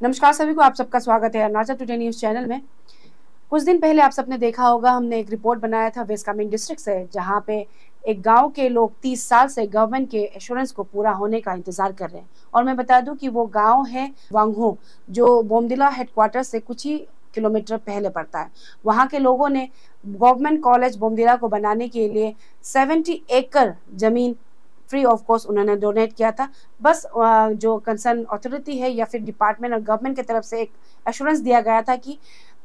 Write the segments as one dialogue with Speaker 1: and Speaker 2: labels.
Speaker 1: नमस्कार सभी को, आप सबका स्वागत है अरुणाचल टुडे न्यूज़ चैनल में। कुछ दिन पहले आप सबने देखा होगा, हमने एक रिपोर्ट बनाया था वेस्ट कामिंग डिस्ट्रिक्ट से, जहाँ पे एक गाँव के लोग 30 साल से गवर्नमेंट के एश्योरेंस को पूरा होने का इंतज़ार कर रहे हैं। और मैं बता दूँ कि वो गाँव है वांगहो जो बोमदिला हेडक्वार्टर से कुछ ही किलोमीटर पहले पड़ता है। वहाँ के लोगों ने गवर्नमेंट कॉलेज बोमदिला को बनाने के लिए 70 एकड़ ज़मीन फ्री ऑफ़ कॉस्ट उन्होंने डोनेट किया था। बस जो कंसर्न अथॉरिटी है या फिर डिपार्टमेंट और गवर्नमेंट की तरफ़ से एक एश्योरेंस दिया गया था कि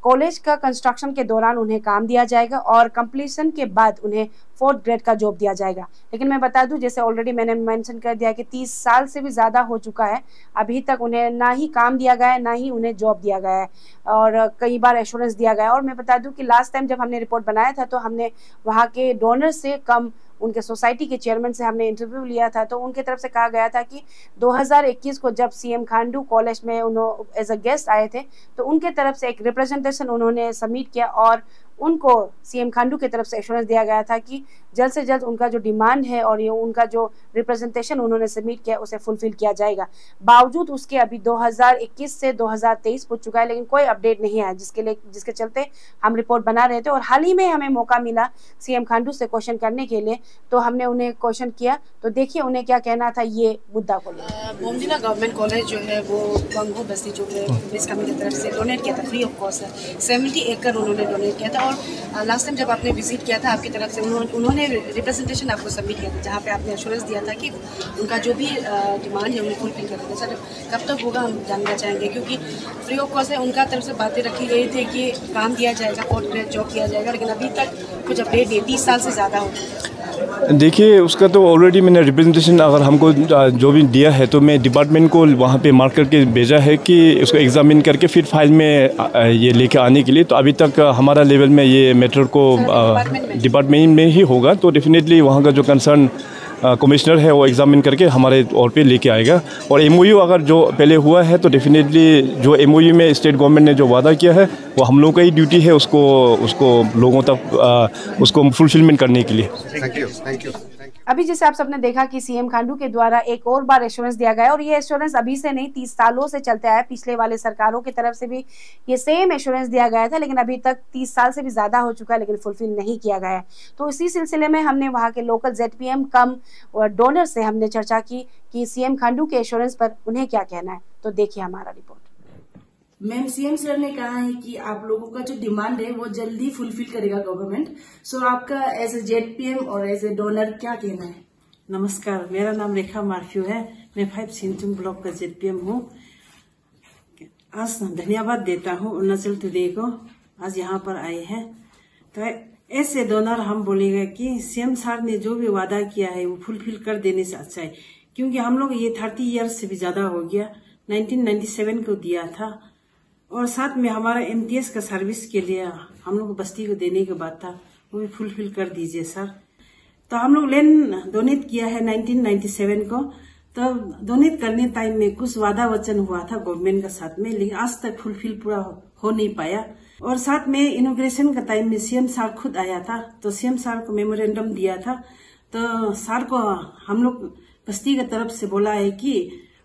Speaker 1: कॉलेज का कंस्ट्रक्शन के दौरान उन्हें काम दिया जाएगा और कंप्लीशन के बाद उन्हें फोर्थ ग्रेड का जॉब दिया जाएगा। लेकिन मैं बता दूँ, जैसे ऑलरेडी मैंने मेंशन कर दिया कि तीस साल से भी ज़्यादा हो चुका है, अभी तक उन्हें ना ही काम दिया गया है, ना ही उन्हें जॉब दिया गया है और कई बार एश्योरेंस दिया गया है। और मैं बता दूँ कि लास्ट टाइम जब हमने रिपोर्ट बनाया था तो हमने वहाँ के डोनर से कम उनके सोसाइटी के चेयरमैन से हमने इंटरव्यू लिया था तो उनके तरफ़ से कहा गया था कि 2021 को जब सीएम खांडू कॉलेज में उन्होंने एज अ गेस्ट आए थे तो उनके तरफ़ से एक रिप्रेजेंटेशन उन्होंने सबमिट किया और उनको सीएम खांडू की तरफ़ से एश्योरेंस दिया गया था कि जल्द से जल्द उनका जो डिमांड है और ये उनका जो रिप्रेजेंटेशन उन्होंने सबमिट किया उसे फुलफिल किया जाएगा। बावजूद उसके अभी 2021 से 2023 पूछ चुका है, लेकिन कोई अपडेट नहीं आया, जिसके लिए, जिसके चलते हम रिपोर्ट बना रहे थे और हाल ही में हमें मौका मिला सीएम खांडू से क्वेश्चन करने के लिए तो हमने उन्हें क्वेश्चन किया। तो देखिए उन्हें क्या कहना था ये मुद्दा को
Speaker 2: बोमजिला गवर्नमेंट कॉलेज जो है, वो बंगो बस्ती जो है डोनेट किया था फ्री ऑफ़ कॉस्ट सेवेंटी एकड़ उन्होंने डोनेट किया था। और लास्ट टाइम जब आपने विज़िट किया था आपकी तरफ़ से उन्होंने उन्होंने रिप्रेजेंटेशन आपको सबमिट किया था, जहाँ पे आपने एश्योरेंस दिया था कि उनका जो भी डिमांड है, उन्हें फुलफिल कर देगा। सर, कब तक होगा, हम जानना चाहेंगे? क्योंकि फ्री ऑफ़ कॉस्ट है, उनका तरफ़ से बातें रखी गई थी कि काम दिया जाएगा फोर्थ ग्रेड जॉब किया जाएगा, लेकिन अभी तक कुछ अपडेट नहीं, तीस साल से ज़्यादा हो
Speaker 3: देखिए उसका तो ऑलरेडी मैंने रिप्रेजेंटेशन अगर हमको जो भी दिया है तो मैं डिपार्टमेंट को वहाँ पे मार्क करके भेजा है कि उसको एग्जामिन करके फिर फ़ाइल में ये लेके आने के लिए। तो अभी तक हमारा लेवल में ये मैटर को डिपार्टमेंट में? ही होगा। तो डेफिनेटली वहाँ का जो कंसर्न कमिश्नर है, वो एग्जामिन करके हमारे और पे लेके आएगा। और एमओयू अगर जो पहले हुआ है तो डेफिनेटली जो एमओयू में स्टेट गवर्नमेंट ने जो वादा किया है, वो हम लोगों का ही ड्यूटी है उसको उसको लोगों तक उसको फुलफिलमेंट करने के लिए। थैंक यू
Speaker 1: थैंक यू अभी जैसे आप सबने देखा कि सीएम खांडू के द्वारा एक और बार एश्योरेंस दिया गया और ये एश्योरेंस अभी से नहीं, तीस सालों से चलते आया पिछले वाले सरकारों की तरफ़ से भी ये सेम एश्योरेंस दिया गया था, लेकिन अभी तक तीस साल से भी ज़्यादा हो चुका है, लेकिन फुलफिल नहीं किया गया है। तो इसी सिलसिले में हमने वहाँ के लोकल ZPM कम डोनर से हमने चर्चा की कि सीएम खांडू के एश्योरेंस पर उन्हें क्या कहना है। तो देखिए हमारा रिपोर्ट
Speaker 2: मैम सीएम सर ने कहा है कि आप लोगों का जो डिमांड है, वो जल्दी फुलफिल करेगा गवर्नमेंट सो आपका एज ए जेड और एज ए डोनर क्या कहना है?
Speaker 4: नमस्कार, मेरा नाम रेखा मार्फ्यू है। मैं फाइव सिंचुम ब्लॉक का जेड पीएम हूँ। आज धन्यवाद देता हूँ अरुणाचल टुडे को। आज यहाँ पर आए हैं। तो ऐसे डोनर हम बोलेगा कि सीएम सर ने जो भी वादा किया है, वो फुलफिल कर देने से अच्छा है। क्योंकि हम लोग ये थर्टी ईयर्स से भी ज़्यादा हो गया। 1997 को दिया था। और साथ में हमारा एमटीएस का सर्विस के लिए हम लोग बस्ती को देने के बाद था, वो भी फुलफिल कर दीजिए सर। तो हम लोग लैंड डोनेट किया है 1997 को। तो डोनेट करने टाइम में कुछ वादा वचन हुआ था गवर्नमेंट का साथ में, लेकिन आज तक फुलफिल पूरा हो नहीं पाया। और साथ में इनोग्रेशन का टाइम में सीएम सार खुद आया था तो सीएम सार को मेमोरेंडम दिया था। तो सार को हम लोग बस्ती की तरफ़ से बोला है कि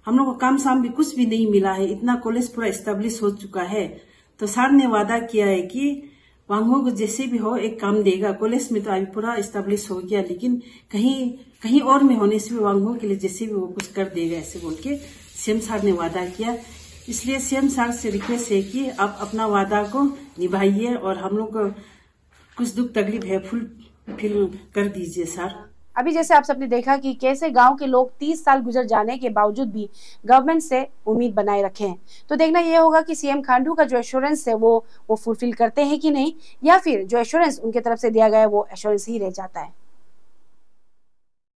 Speaker 4: हम लोग को काम शाम भी कुछ भी नहीं मिला है। इतना कॉलेज पूरा स्टेब्लिश हो चुका है। तो सर ने वादा किया है कि वांगो को जैसे भी हो, एक काम देगा। कॉलेज में तो अभी पूरा स्टेब्लिश हो गया, लेकिन कहीं कहीं और में होने से भी वांगो के लिए जैसे भी वो कुछ कर देगा, ऐसे बोल के सीएम सर ने वादा किया। इसलिए सीएम सर से रिक्वेस्ट है कि आप अपना वादा को निभाइए और हम लोग को कुछ दुख तकलीफ़ है, फुल फिल कर दीजिए सर।
Speaker 1: अभी जैसे आप सबने देखा कि कैसे गाँव के लोग 30 साल गुजर जाने के बावजूद भी गवर्नमेंट से उम्मीद बनाए रखे हैं। तो देखना यह होगा कि सीएम खांडू का जो एश्योरेंस है वो वो फुलफिल करते हैं कि नहीं? या फिर जो एश्योरेंस उनके तरफ़ से दिया गया है, वो एश्योरेंस ही रह जाता है।